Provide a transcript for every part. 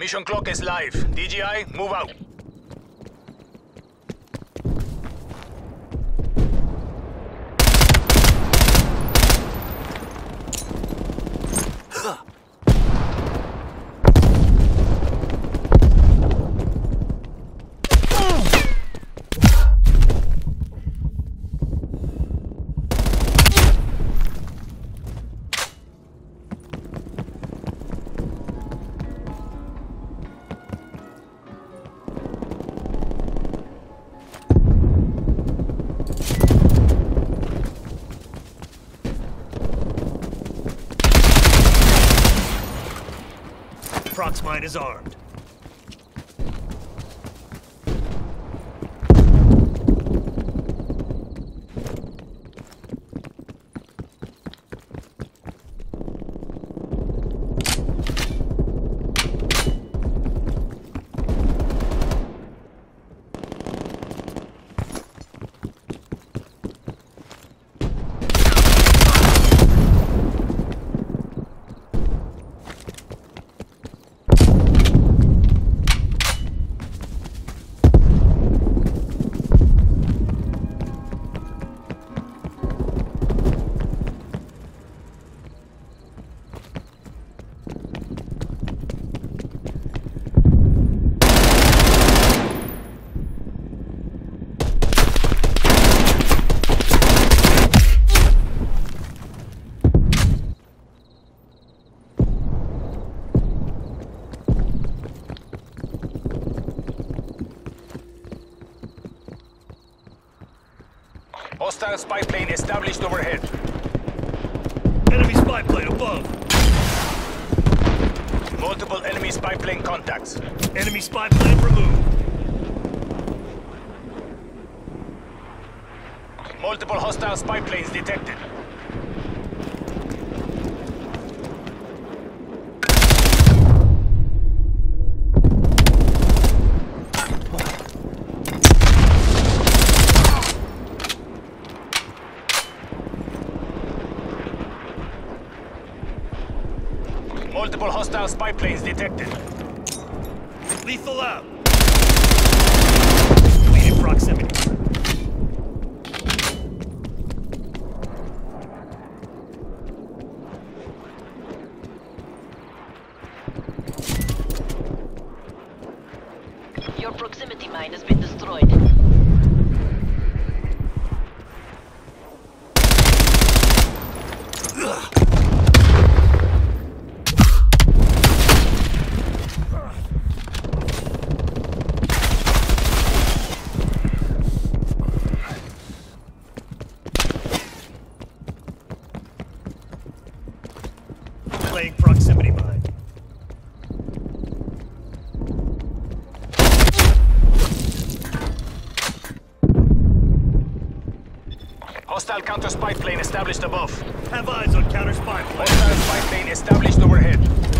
Mission clock is live. DGI, move out. Proxmine is armed. Hostile spy plane established overhead. Enemy spy plane above. Multiple enemy spy plane contacts. Enemy spy plane removed. Multiple hostile spy planes detected. Multiple hostile spy planes detected. Lethal out. Immediate proximity. Your proximity mine has been destroyed. Laying proximity mine. Hostile counter spy plane established above. Have eyes on counter spy plane. Hostile spy plane established overhead.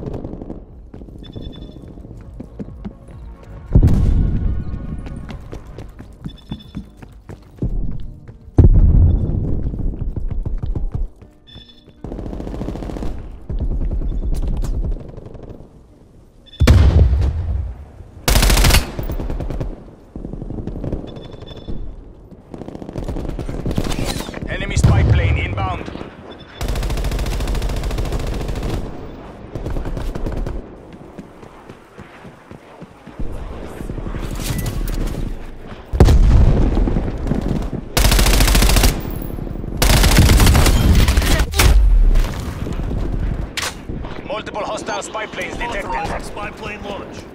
Hostile spy planes detected. Spy plane launch.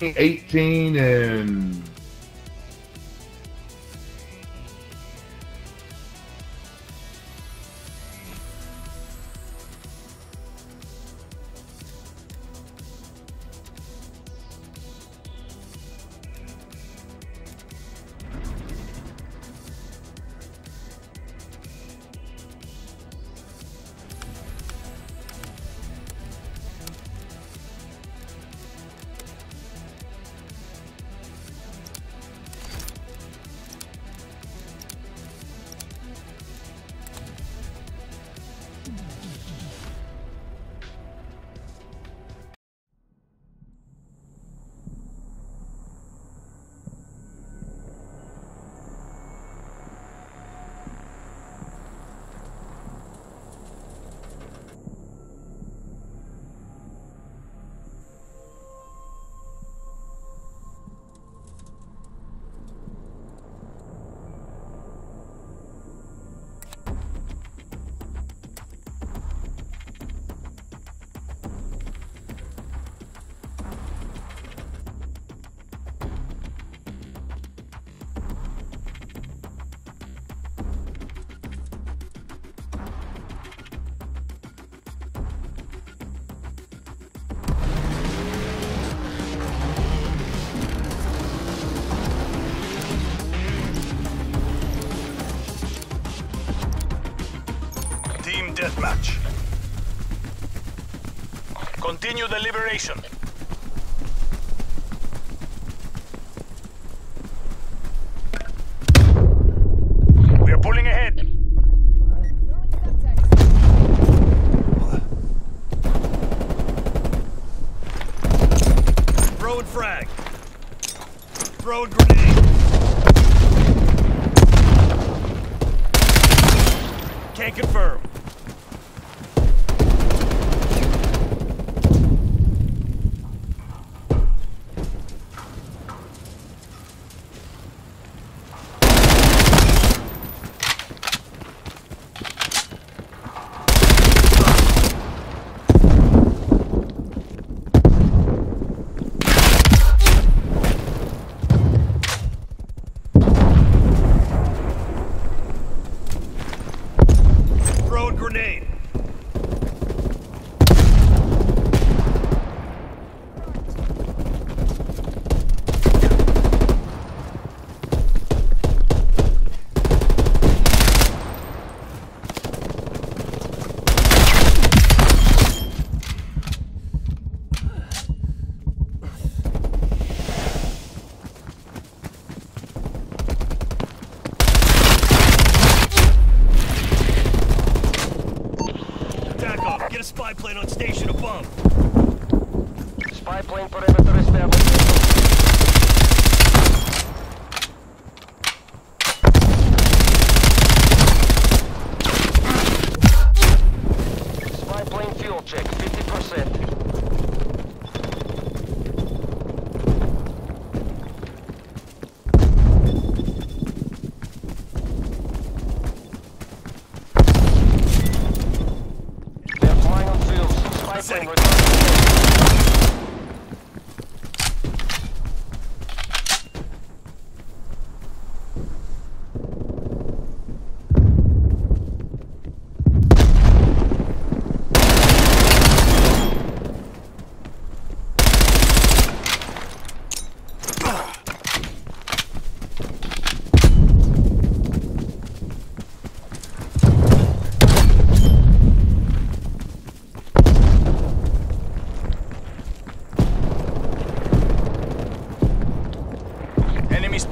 18 and the liberation.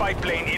fighter plane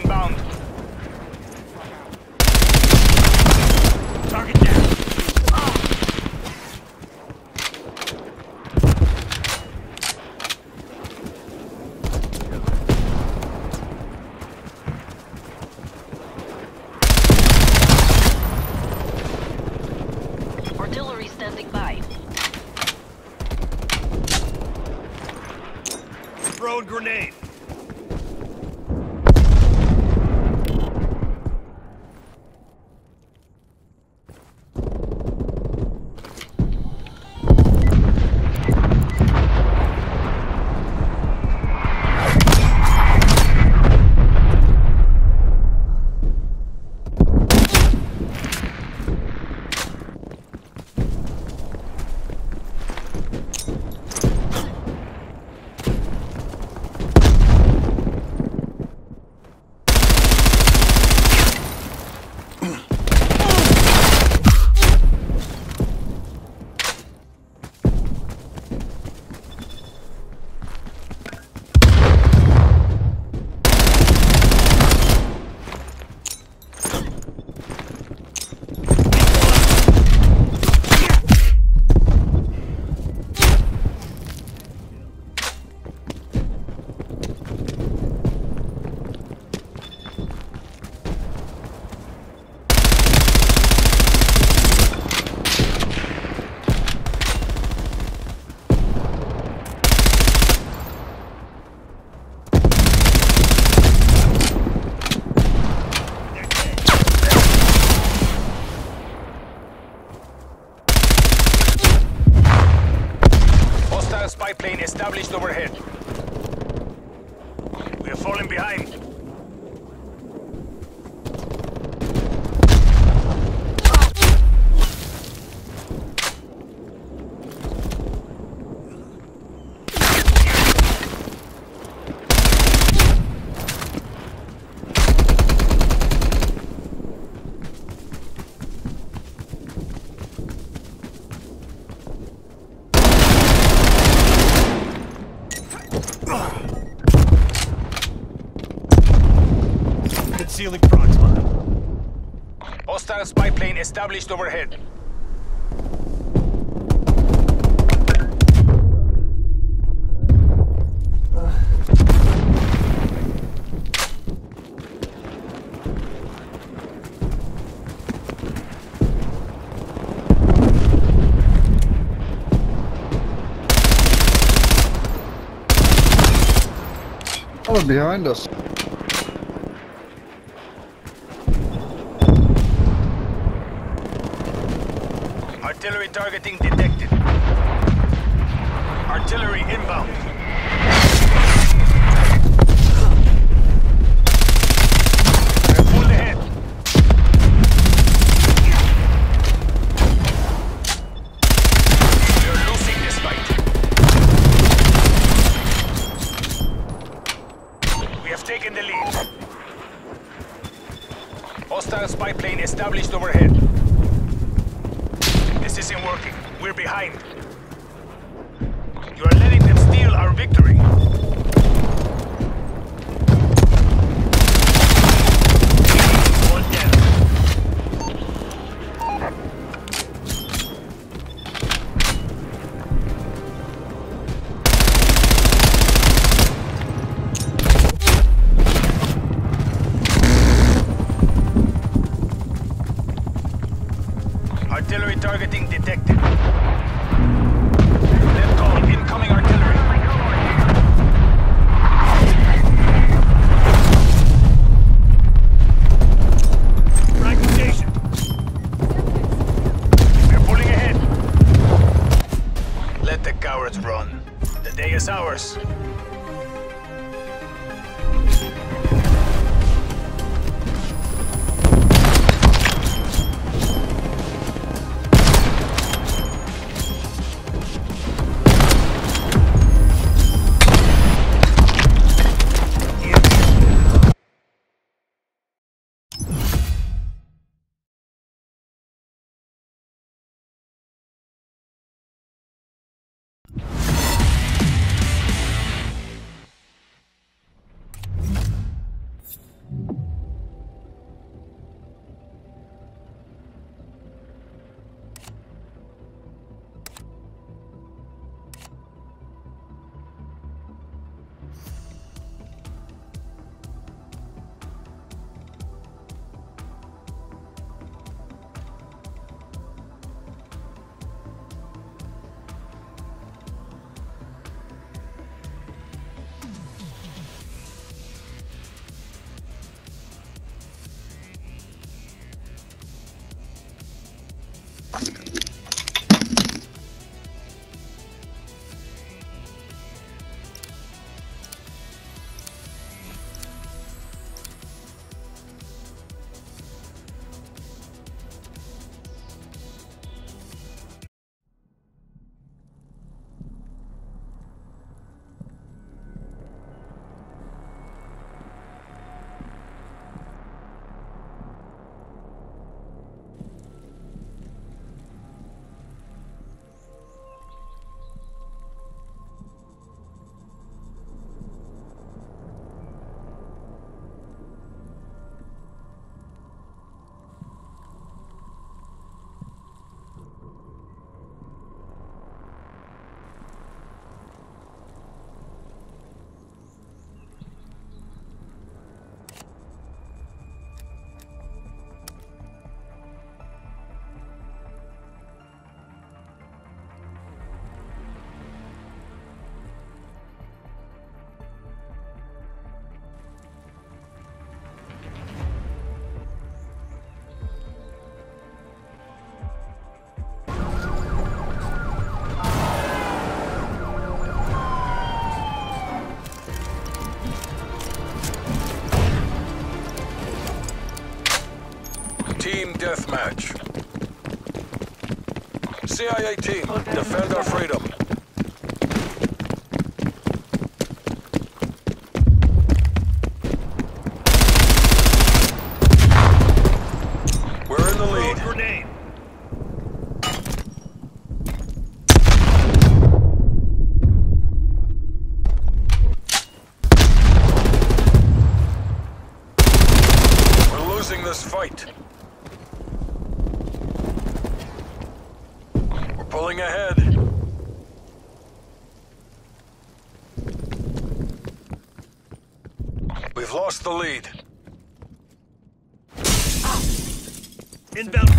spy plane established overhead. We are falling behind. established overhead. Oh, behind us. Targeting detected. Artillery inbound. Taken the lead. Hostile spy plane established over deathmatch. CIA team, defend our freedom. Lost the lead. Inbound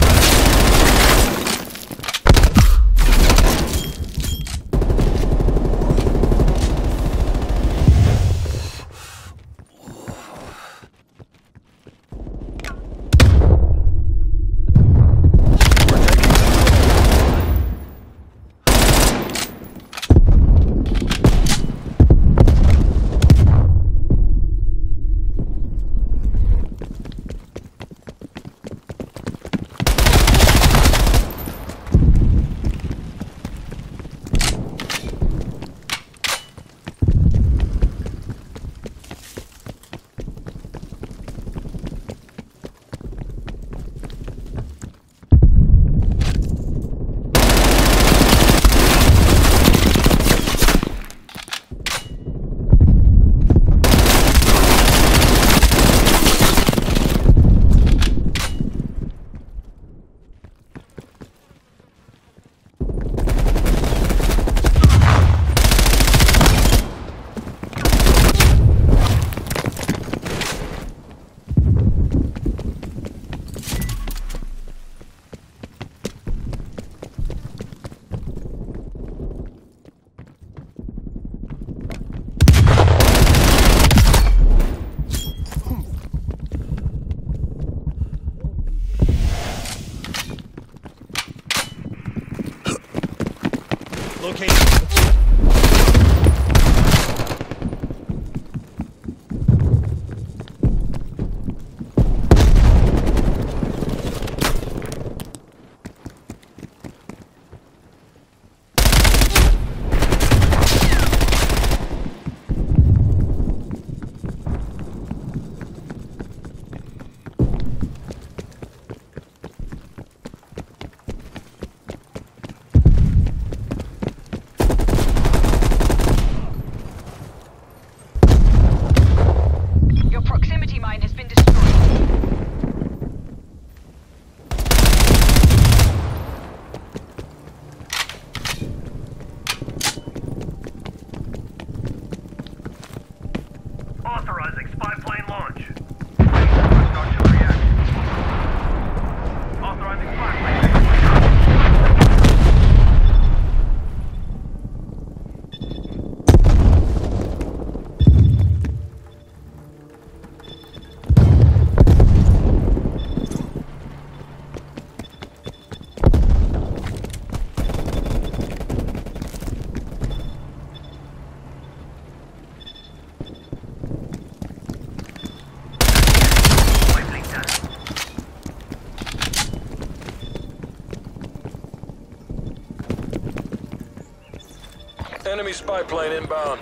Enemy spy plane inbound.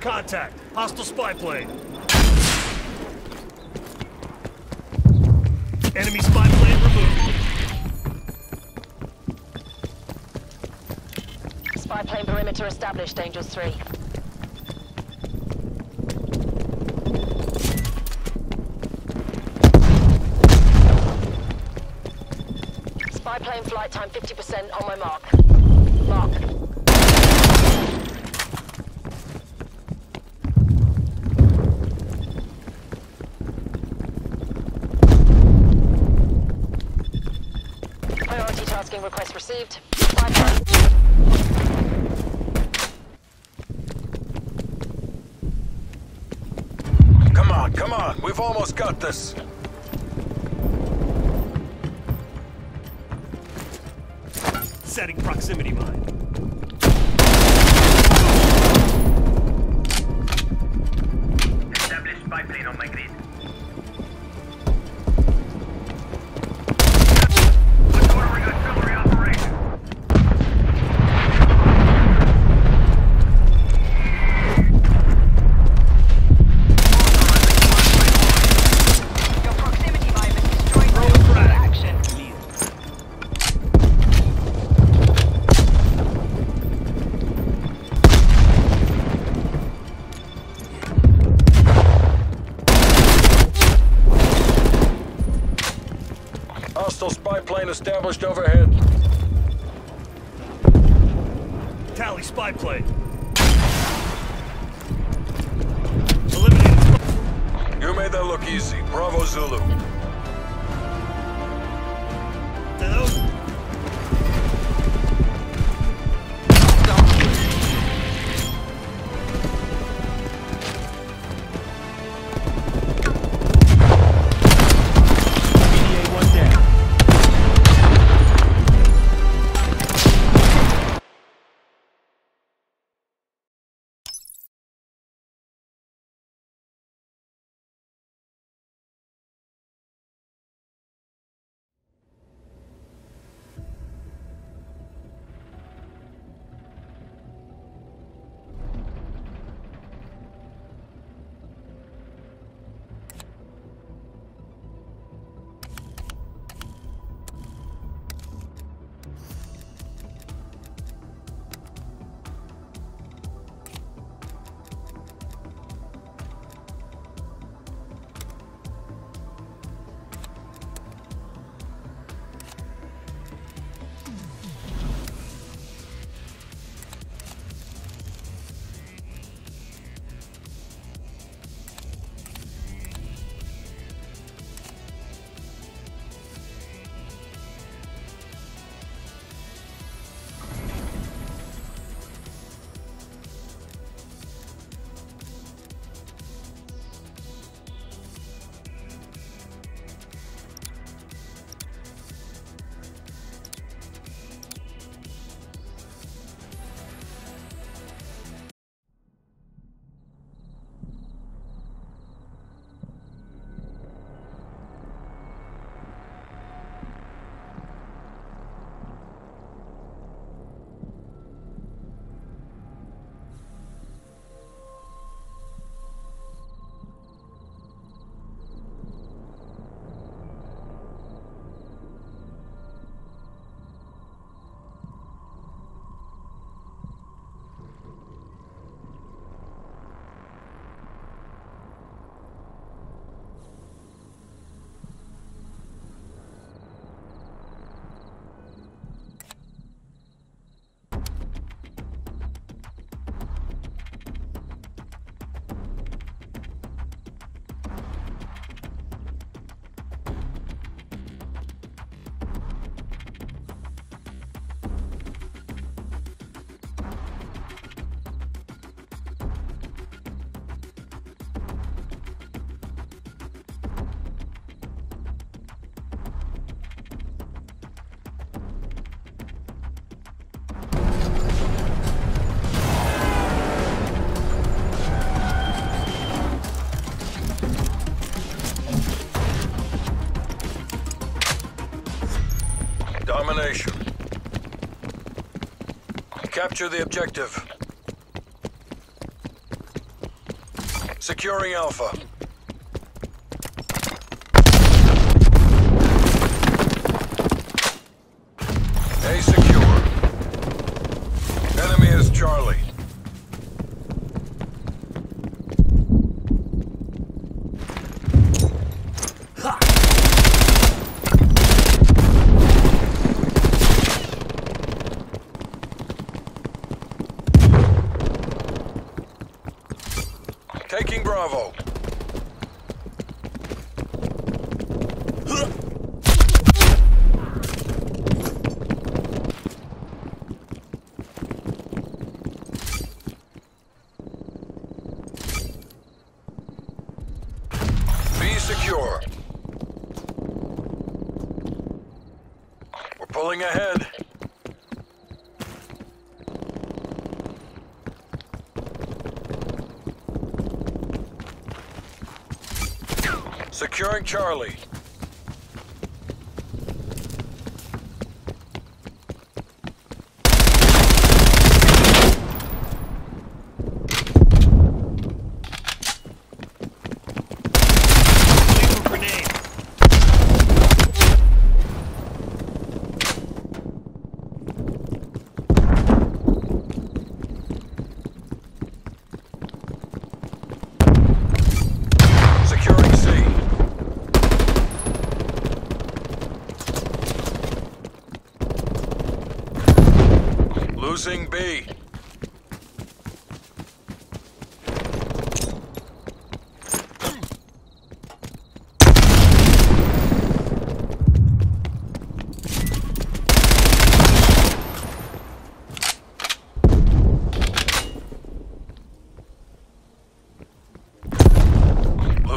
Contact. Hostile spy plane. Enemy spy plane removed. Spy plane perimeter established, Angels 3. Spy plane flight time 50% on my mark. Mark. Tasking request received. Come on, come on. We've almost got this. Setting proximity mine. Tally spy plane. Eliminating spy made that look easy. Bravo Zulu. BDA Capture the objective. Securing Alpha. A secure. Enemy is Charlie. Taking Bravo. Be secure. We're pulling ahead. Securing Charlie.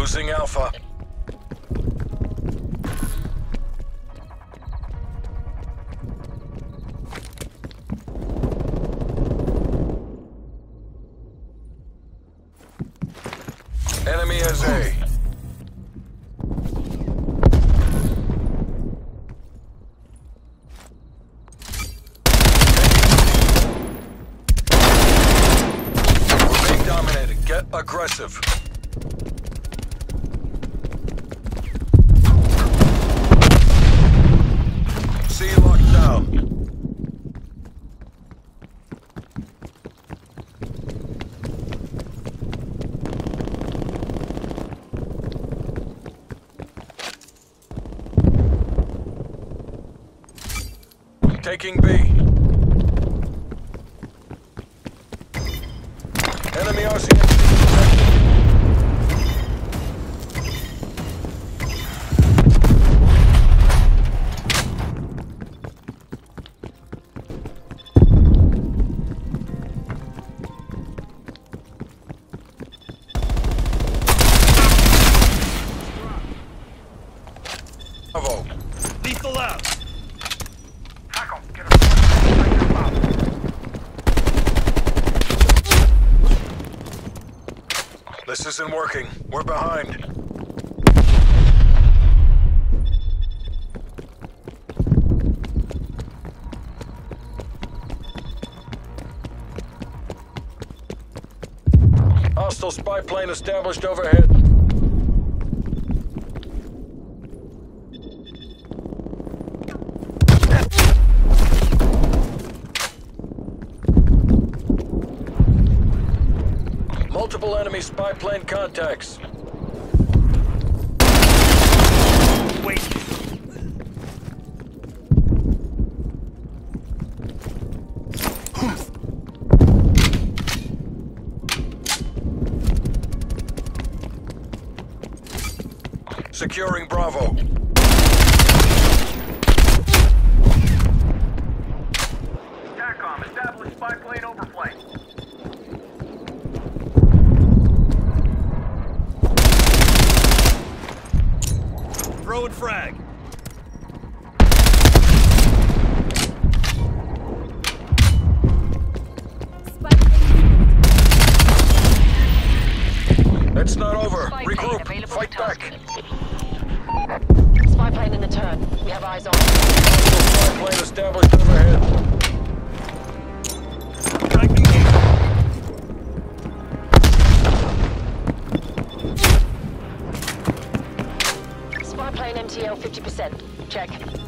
Losing Alpha. Taking B. Enemy RCXD. Bravo. Lethal out. This isn't working. We're behind. Hostile spy plane established overhead. Multiple enemy spy plane contacts. Wait. Securing Bravo. Not over. Spy Regroup. Fight back. Spy plane in the turn. We have eyes on. Spy plane established overhead. Spy plane MTL 50%. Check.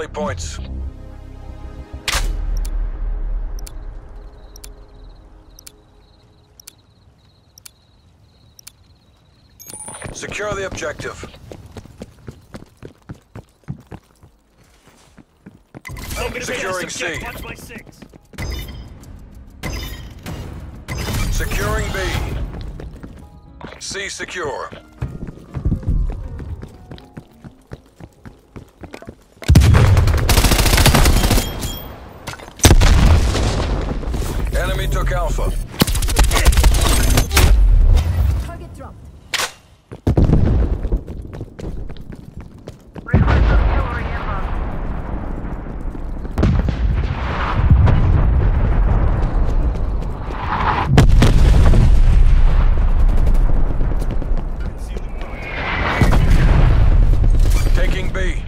Rally points. Secure the objective. Securing C. Watch my six. Securing B. C secure. Enemy took Alpha. Target dropped. Taking B.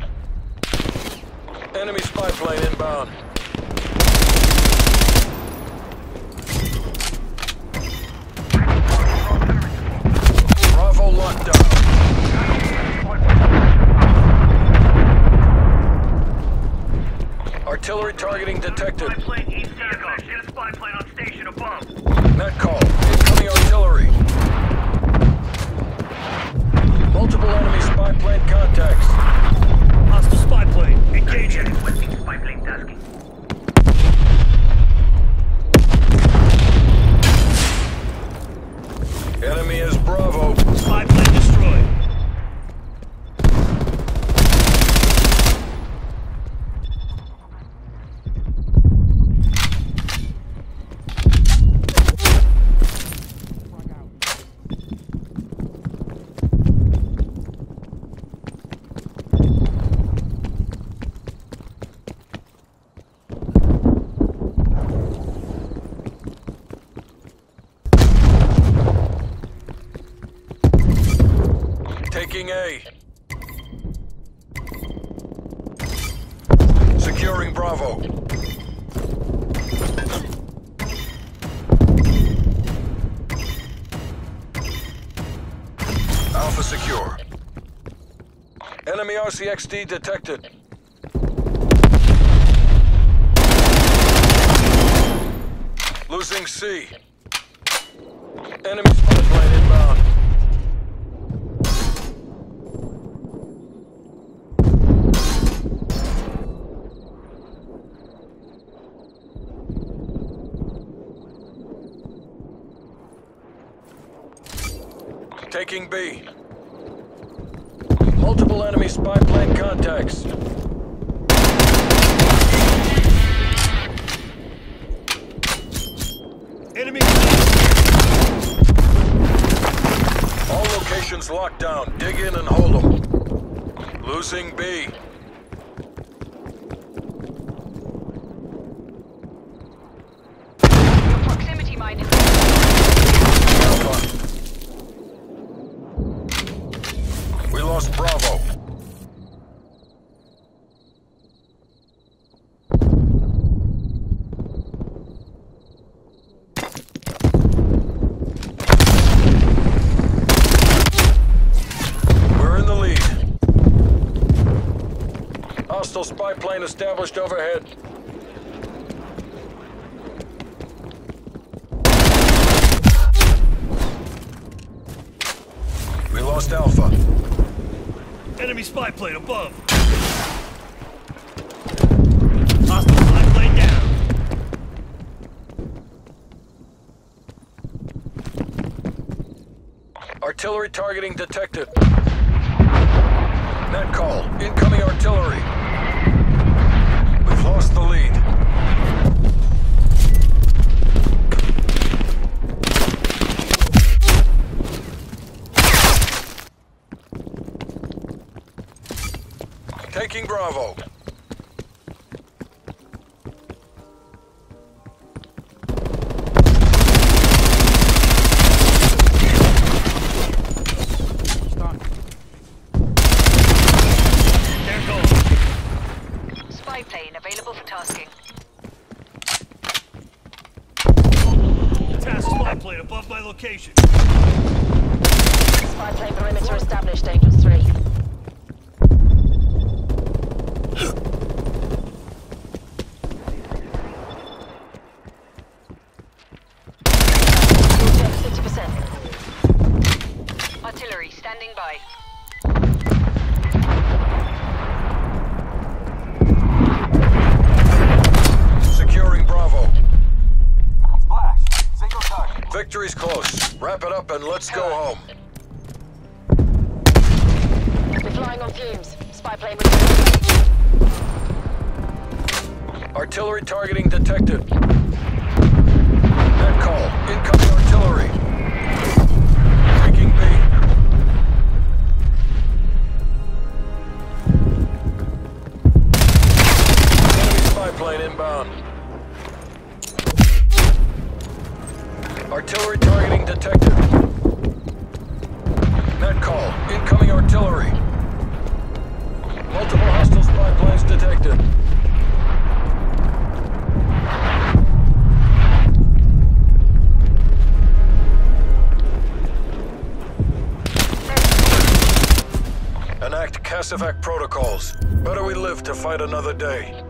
Enemy spy plane inbound. Bravo locked down. Artillery targeting detected. Spy plane east TACOM. Get a spy plane on station above. Net call. Incoming artillery. Multiple enemy spy plane contacts. Hostile spy plane. Engaging. Requesting spy plane tasking. Enemy is Bravo. Spy plane destroyed. Taking A. Securing Bravo. Alpha secure. Enemy RCXD detected. Losing C. Enemy spy plane inbound. Taking B. Multiple enemy spy plane contacts. Enemy. All locations locked down. Dig in and hold them. Losing B. Proximity mine is Alpha. We lost Bravo. We're in the lead. Hostile spy plane established overhead. We lost Alpha. Enemy spy plane above. Hostile spy plane down. Artillery targeting detected. Net call. Incoming artillery. Lost the lead. Taking Bravo. Artillery targeting detected. Net call. Incoming artillery. Multiple hostile spy planes detected. Enact Casevac protocols. Better we live to fight another day.